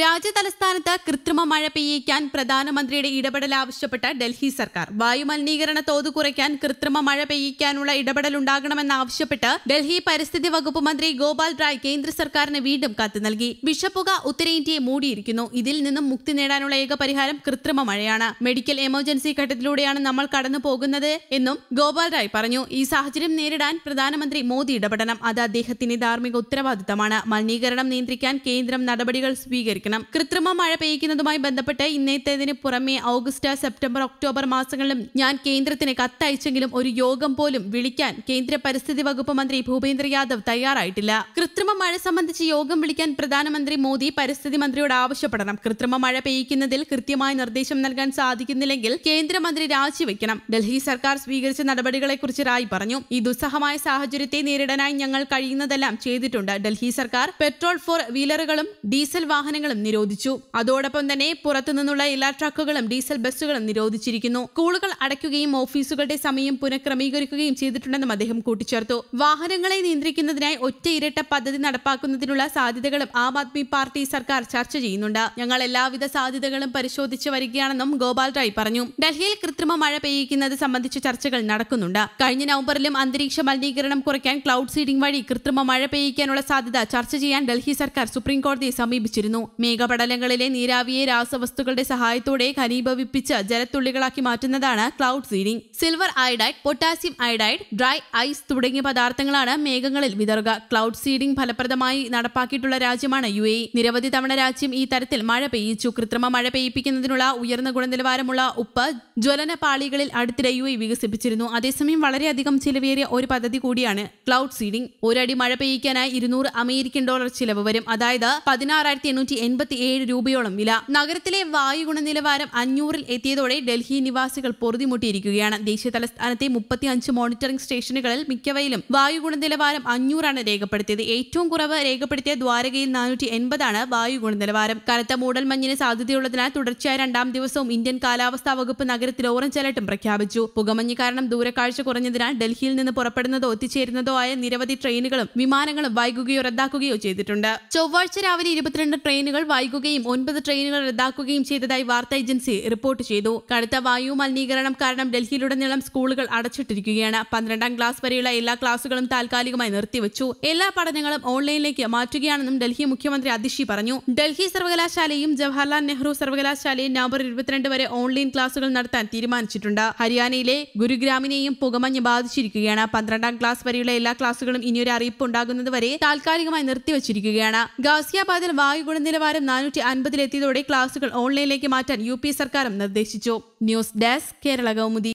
രാജ്യതലസ്ഥാനത്ത് കൃത്രിമ മഴ പെയ്യിക്കാൻ പ്രധാനമന്ത്രിയുടെ ഇടപെടൽ ആവശ്യപ്പെട്ട ഡൽഹി സർക്കാർ. വായുമലിനീകരണ തോത് കുറയ്ക്കാൻ കൃത്രിമ മഴ പെയ്യിക്കാനുള്ള ഇടപെടൽ ഉണ്ടാകണമെന്നാവശ്യപ്പെട്ട് ഡൽഹി പരിസ്ഥിതി വകുപ്പ് മന്ത്രി ഗോപാൽ റായ് കേന്ദ്ര സർക്കാരിന് വീണ്ടും കത്ത് നൽകി. വിഷപ്പുക ഉത്തരേന്ത്യയെ മൂടിയിരിക്കുന്നു. ഇതിൽ നിന്നും മുക്തി നേടാനുള്ള ഏക പരിഹാരം കൃത്രിമ മഴയാണ്. മെഡിക്കൽ എമർജൻസി ഘട്ടത്തിലൂടെയാണ് നമ്മൾ കടന്നു പോകുന്നത് എന്നും ഗോപാൽ റായ് പറഞ്ഞു. ഈ സാഹചര്യം നേരിടാൻ പ്രധാനമന്ത്രി മോദി ഇടപെടണം. അത് അദ്ദേഹത്തിന്റെ ധാർമ്മിക ഉത്തരവാദിത്തമാണ്. മലിനീകരണം നിയന്ത്രിക്കാൻ കേന്ദ്രം നടപടികൾ സ്വീകരിക്കണം. കൃത്രിമ മഴ പെയ്യിക്കുന്നതുമായി ബന്ധപ്പെട്ട് ഇന്നത്തേതിന് പുറമെ ഓഗസ്റ്റ് സെപ്റ്റംബർ ഒക്ടോബർ മാസങ്ങളിലും ഞാൻ കേന്ദ്രത്തിന് കത്തയച്ചെങ്കിലും ഒരു യോഗം പോലും വിളിക്കാൻ കേന്ദ്ര പരിസ്ഥിതി വകുപ്പ് മന്ത്രി ഭൂപേന്ദ്ര യാദവ് തയ്യാറായിട്ടില്ല. കൃത്രിമ മഴ സംബന്ധിച്ച് യോഗം വിളിക്കാൻ പ്രധാനമന്ത്രി മോദി പരിസ്ഥിതി മന്ത്രിയോട് ആവശ്യപ്പെടണം. കൃത്രിമ മഴ പെയ്യിക്കുന്നതിൽ കൃത്യമായ നിർദ്ദേശം നൽകാൻ സാധിക്കുന്നില്ലെങ്കിൽ കേന്ദ്രമന്ത്രി രാജിവെക്കണം. ഡൽഹി സർക്കാർ സ്വീകരിച്ച നടപടികളെക്കുറിച്ച് റായ് പറഞ്ഞു. ഈ ദുസ്സഹമായ സാഹചര്യത്തെ നേരിടാനായി ഞങ്ങൾ കഴിയുന്നതെല്ലാം ചെയ്തിട്ടുണ്ട്. ഡൽഹി സർക്കാർ പെട്രോൾ ഫോർ വീലറുകളും ഡീസൽ വാഹനങ്ങളും നിരോധിച്ചു. അതോടൊപ്പം തന്നെ പുറത്തുനിന്നുള്ള എല്ലാ ട്രക്കുകളും ഡീസൽ ബസ്സുകളും നിരോധിച്ചിരിക്കുന്നു. സ്കൂളുകൾ അടയ്ക്കുകയും ഓഫീസുകളുടെ സമയം പുനഃക്രമീകരിക്കുകയും ചെയ്തിട്ടുണ്ടെന്നും അദ്ദേഹം കൂട്ടിച്ചേർത്തു. വാഹനങ്ങളെ നിയന്ത്രിക്കുന്നതിനായി ഒറ്റ ഇരട്ട പദ്ധതി നടപ്പാക്കുന്നതിനുള്ള സാധ്യതകളും ആം ആദ്മി പാർട്ടി സർക്കാർ ചർച്ച ചെയ്യുന്നുണ്ട്. ഞങ്ങൾ എല്ലാവിധ സാധ്യതകളും പരിശോധിച്ചു വരികയാണെന്നും ഗോപാൽ റായ് പറഞ്ഞു. ഡൽഹിയിൽ കൃത്രിമ മഴ പെയ്യിക്കുന്നത് സംബന്ധിച്ച ചർച്ചകൾ നടക്കുന്നുണ്ട്. കഴിഞ്ഞ നവംബറിലും അന്തരീക്ഷ മലിനീകരണം കുറയ്ക്കാൻ ക്ലൗഡ് സീഡിംഗ് വഴി കൃത്രിമ മഴ പെയ്യിക്കാനുള്ള സാധ്യത ചർച്ച ചെയ്യാൻ ഡൽഹി സർക്കാർ സുപ്രീം കോടതിയെ സമീപിച്ചിരുന്നു. മേഘപടലങ്ങളിലെ നീരാവിയെ രാസവസ്തുക്കളുടെ സഹായത്തോടെ ഖനീഭവിപ്പിച്ച് ജലത്തുള്ളികളാക്കി മാറ്റുന്നതാണ് cloud seeding silver iodide potassium iodide dry ice തുടങ്ങിയ പദാർത്ഥങ്ങളാണ് മേഘങ്ങളിൽ വിതറുക. ക്ലൗഡ് സീഡിംഗ് ഫലപ്രദമായി നടപ്പാക്കിയിട്ടുള്ള രാജ്യമാണ് യു എ നിരവധി തവണ രാജ്യം ഈ തരത്തിൽ മഴ പെയ്യിച്ചു. കൃത്രിമ മഴ പെയ്യിപ്പിക്കുന്നതിനുള്ള ഉയർന്ന ഗുണനിലവാരമുള്ള ഉപ്പ് ജ്വലന പാളികളിൽ അടുത്തിടെ യു എ വികസിപ്പിച്ചിരുന്നു. അതേസമയം വളരെയധികം ചിലവേറിയ ഒരു പദ്ധതി കൂടിയാണ് ക്ലൗഡ് സീഡിംഗ് ഒരടി മഴ പെയ്യിക്കാനായി ഇരുന്നൂറ് അമേരിക്കൻ ഡോളർ ചിലവ് വരും. അതായത് പതിനാറായിരത്തി എൺപത്തി ഏഴ് രൂപയോളം വില. നഗരത്തിലെ വായു ഗുണനിലവാരം അഞ്ഞൂറിൽ എത്തിയതോടെ ഡൽഹി നിവാസികൾ പൊറുതിമുട്ടിയിരിക്കുകയാണ്. ദേശീയ തലസ്ഥാനത്തെ മുപ്പത്തി അഞ്ച് മോണിറ്ററിംഗ് സ്റ്റേഷനുകളിൽ മിക്കവയിലും വായു ഗുണനിലവാരം അഞ്ഞൂറാണ് രേഖപ്പെടുത്തിയത്. ഏറ്റവും കുറവ് രേഖപ്പെടുത്തിയ ദ്വാരകയിൽ നാനൂറ്റി എൺപതാണ് വായു ഗുണനിലവാരം. കനത്ത മൂടൽമഞ്ഞിന് സാധ്യതയുള്ളതിനാൽ തുടർച്ചയായ രണ്ടാം ദിവസവും ഇന്ത്യൻ കാലാവസ്ഥാ വകുപ്പ് നഗരത്തിൽ ഓറഞ്ച് അലർട്ടും പ്രഖ്യാപിച്ചു. പുകമഞ്ഞ് കാരണം ദൂരക്കാഴ്ച കുറഞ്ഞതിനാൽ ഡൽഹിയിൽ നിന്ന് പുറപ്പെടുന്നതോ എത്തിച്ചേരുന്നതോ ആയ നിരവധി ട്രെയിനുകളും വിമാനങ്ങളും വൈകുകയോ റദ്ദാക്കുകയോ ചെയ്തിട്ടുണ്ട്. ചൊവ്വാഴ്ച രാവിലെ ഇരുപത്തിരണ്ട് ട്രെയിനുകൾ വൈകുകയും ഒൻപത് ട്രെയിനുകൾ റദ്ദാക്കുകയും ചെയ്തതായി വാർത്താ ഏജൻസി റിപ്പോർട്ട് ചെയ്തു. കടുത്ത വായു മലിനീകരണം കാരണം ഡൽഹിയിലുടനീളം സ്കൂളുകൾ അടച്ചിട്ടിരിക്കുകയാണ്. പന്ത്രണ്ടാം ക്ലാസ് വരെയുള്ള എല്ലാ ക്ലാസുകളും താൽക്കാലികമായി നിർത്തിവച്ചു. എല്ലാ പഠനങ്ങളും ഓൺലൈനിലേക്ക് മാറ്റുകയാണെന്നും ഡൽഹി മുഖ്യമന്ത്രി അതിഷി പറഞ്ഞു. ഡൽഹി സർവകലാശാലയും ജവഹർലാൽ നെഹ്റു സർവകലാശാലയും നവംബർ ഇരുപത്തിരണ്ട് വരെ ഓൺലൈൻ ക്ലാസുകൾ നടത്താൻ തീരുമാനിച്ചിട്ടുണ്ട്. ഹരിയാനയിലെ ഗുരുഗ്രാമിനെയും പുകമഞ്ഞ് ബാധിച്ചിരിക്കുകയാണ്. പന്ത്രണ്ടാം ക്ലാസ് വരെയുള്ള എല്ലാ ക്ലാസുകളും ഇനിയൊരു അറിയിപ്പ് ഉണ്ടാകുന്നതുവരെ താൽക്കാലികമായി നിർത്തിവച്ചിരിക്കുകയാണ്. ഗാസിയാബാദിൽ വായു ഗുണനിലവാരം നാനൂറ്റി അൻപതിലെത്തിയതോടെ ക്ലാസുകൾ ഓൺലൈനിലേക്ക് മാറ്റാൻ യു സർക്കാരും നിർദ്ദേശിച്ചു. News desk Kerala Kaumudi.